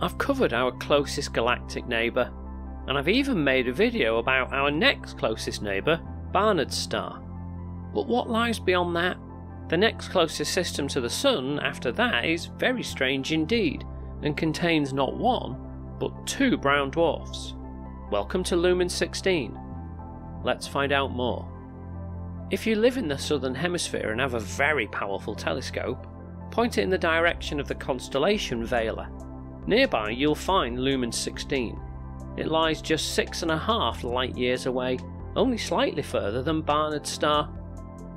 I've covered our closest galactic neighbour, and I've even made a video about our next closest neighbour, Barnard's star. But what lies beyond that? The next closest system to the Sun after that is very strange indeed, and contains not one, but two brown dwarfs. Welcome to Luhman 16. Let's find out more. If you live in the southern hemisphere and have a very powerful telescope, point it in the direction of the constellation Vela. Nearby you'll find Luhman 16. It lies just six and a half light years away, only slightly further than Barnard's star.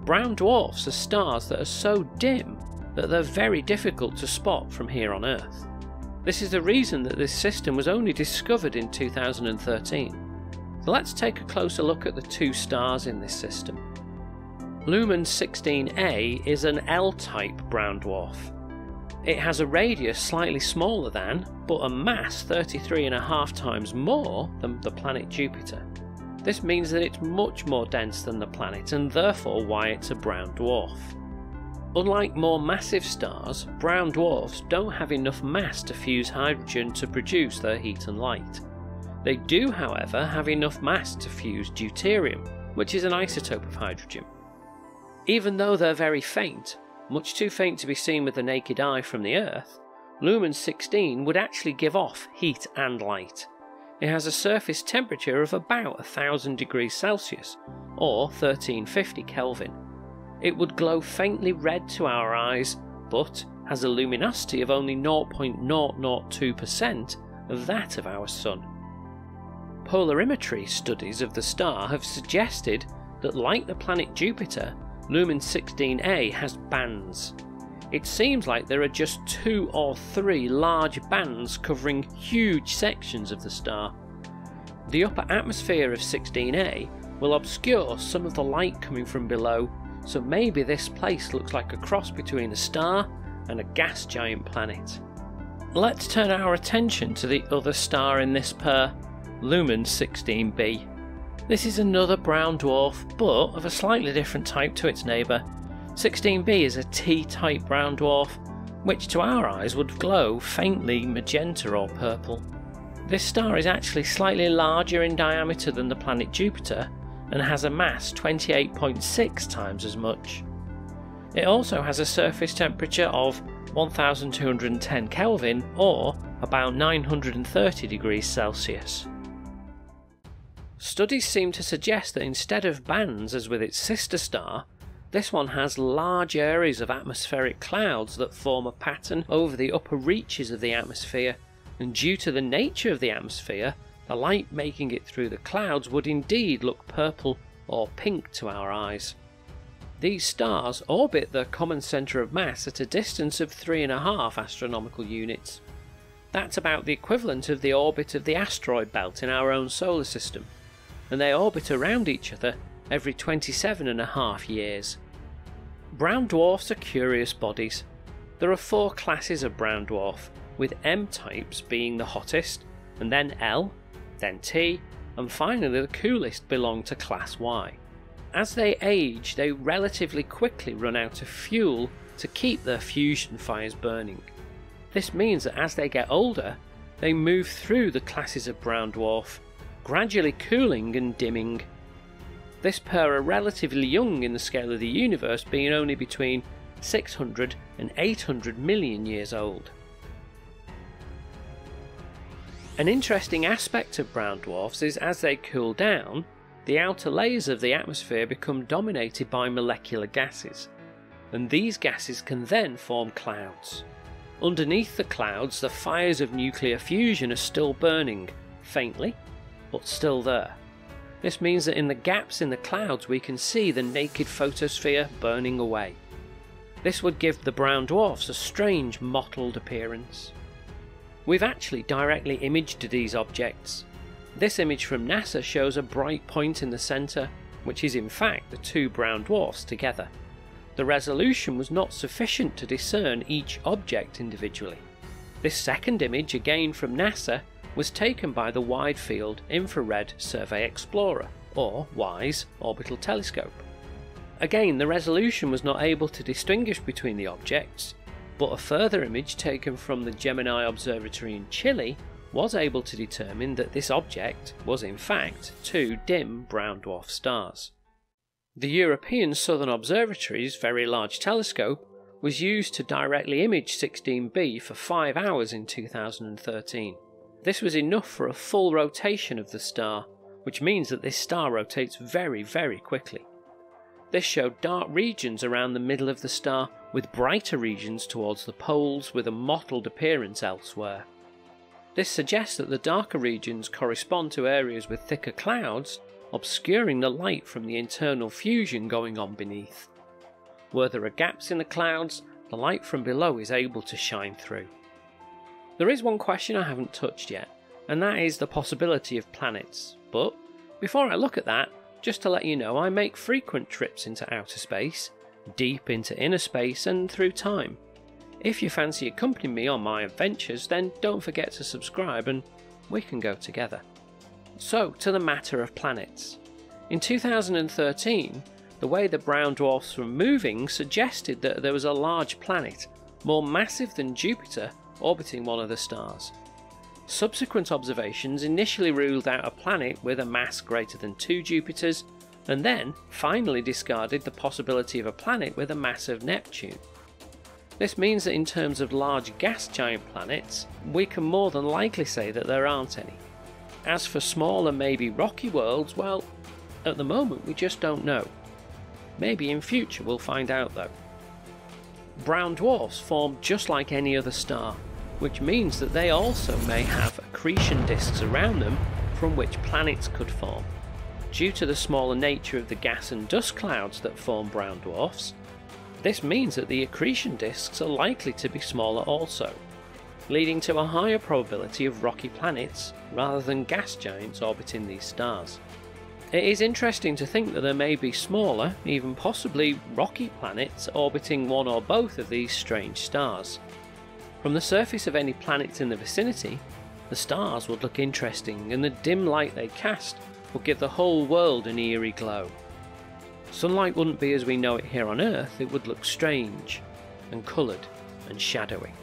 Brown dwarfs are stars that are so dim that they're very difficult to spot from here on Earth. This is the reason that this system was only discovered in 2013. So let's take a closer look at the two stars in this system. Luhman 16A is an L-type brown dwarf. It has a radius slightly smaller than, but a mass 33.5 times more than the planet Jupiter. This means that it's much more dense than the planet and therefore why it's a brown dwarf. Unlike more massive stars, brown dwarfs don't have enough mass to fuse hydrogen to produce their heat and light. They do, however, have enough mass to fuse deuterium, which is an isotope of hydrogen. Even though they're very faint, much too faint to be seen with the naked eye from the Earth, Luhman 16 would actually give off heat and light. It has a surface temperature of about 1000 degrees Celsius, or 1350 Kelvin. It would glow faintly red to our eyes, but has a luminosity of only 0.002% of that of our Sun. Polarimetry studies of the star have suggested that, like the planet Jupiter, Luhman 16A has bands. It seems like there are just two or three large bands covering huge sections of the star. The upper atmosphere of 16A will obscure some of the light coming from below, so maybe this place looks like a cross between a star and a gas giant planet. Let's turn our attention to the other star in this pair, Luhman 16b. This is another brown dwarf, but of a slightly different type to its neighbour. 16b is a T-type brown dwarf, which to our eyes would glow faintly magenta or purple. This star is actually slightly larger in diameter than the planet Jupiter and has a mass 28.6 times as much. It also has a surface temperature of 1210 Kelvin or about 930 degrees Celsius. Studies seem to suggest that instead of bands as with its sister star, this one has large areas of atmospheric clouds that form a pattern over the upper reaches of the atmosphere, and due to the nature of the atmosphere, the light making it through the clouds would indeed look purple or pink to our eyes. These stars orbit their common centre of mass at a distance of 3.5 astronomical units. That's about the equivalent of the orbit of the asteroid belt in our own solar system and they orbit around each other every 27 and a half years. Brown dwarfs are curious bodies. There are four classes of brown dwarf, with M types being the hottest, and then L, then T, and finally the coolest belong to class Y. As they age, they relatively quickly run out of fuel to keep their fusion fires burning. This means that as they get older, they move through the classes of brown dwarf gradually cooling and dimming. This pair are relatively young in the scale of the universe, being only between 600 and 800 million years old. An interesting aspect of brown dwarfs is as they cool down, the outer layers of the atmosphere become dominated by molecular gases, and these gases can then form clouds. Underneath the clouds, the fires of nuclear fusion are still burning, faintly, but still there. This means that in the gaps in the clouds we can see the naked photosphere burning away. This would give the brown dwarfs a strange mottled appearance. We've actually directly imaged these objects. This image from NASA shows a bright point in the centre, which is in fact the two brown dwarfs together. The resolution was not sufficient to discern each object individually. This second image, again from NASA, was taken by the Wide Field Infrared Survey Explorer, or WISE, orbital telescope. Again, the resolution was not able to distinguish between the objects, but a further image taken from the Gemini Observatory in Chile was able to determine that this object was in fact two dim brown dwarf stars. The European Southern Observatory's Very Large Telescope was used to directly image 16b for 5 hours in 2013. This was enough for a full rotation of the star, which means that this star rotates very, very quickly. This showed dark regions around the middle of the star, with brighter regions towards the poles with a mottled appearance elsewhere. This suggests that the darker regions correspond to areas with thicker clouds, obscuring the light from the internal fusion going on beneath. Where there are gaps in the clouds, the light from below is able to shine through. There is one question I haven't touched yet, and that is the possibility of planets. But before I look at that, just to let you know, I make frequent trips into outer space, deep into inner space, and through time. If you fancy accompanying me on my adventures, then don't forget to subscribe and we can go together. So, to the matter of planets. In 2013, the way the brown dwarfs were moving suggested that there was a large planet, more massive than Jupiter, orbiting one of the stars. Subsequent observations initially ruled out a planet with a mass greater than two Jupiters, and then finally discarded the possibility of a planet with a mass of Neptune. This means that in terms of large gas giant planets, we can more than likely say that there aren't any. As for smaller, maybe rocky worlds, well, at the moment we just don't know. Maybe in future we'll find out though. Brown dwarfs form just like any other star, which means that they also may have accretion disks around them from which planets could form. Due to the smaller nature of the gas and dust clouds that form brown dwarfs, this means that the accretion disks are likely to be smaller also, leading to a higher probability of rocky planets rather than gas giants orbiting these stars. It is interesting to think that there may be smaller, even possibly rocky planets orbiting one or both of these strange stars. From the surface of any planets in the vicinity, the stars would look interesting and the dim light they cast would give the whole world an eerie glow. Sunlight wouldn't be as we know it here on Earth, it would look strange, and coloured, and shadowy.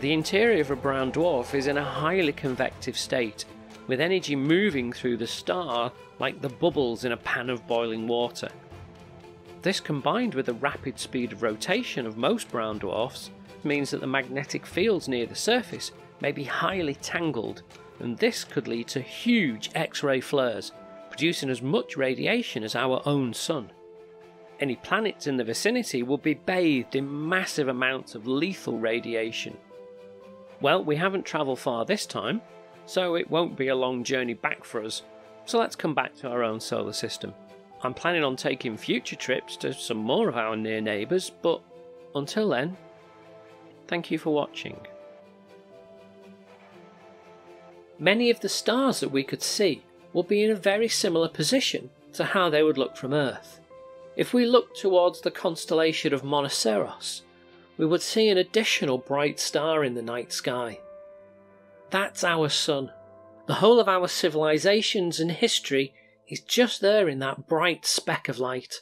The interior of a brown dwarf is in a highly convective state, with energy moving through the star like the bubbles in a pan of boiling water. This combined with the rapid speed of rotation of most brown dwarfs means that the magnetic fields near the surface may be highly tangled, and this could lead to huge X ray flares producing as much radiation as our own Sun. Any planets in the vicinity would be bathed in massive amounts of lethal radiation. Well, we haven't travelled far this time, so it won't be a long journey back for us, so let's come back to our own solar system. I'm planning on taking future trips to some more of our near neighbours, but until then, thank you for watching. Many of the stars that we could see will be in a very similar position to how they would look from Earth. If we look towards the constellation of Monoceros, we would see an additional bright star in the night sky. That's our Sun. The whole of our civilizations and history is just there in that bright speck of light.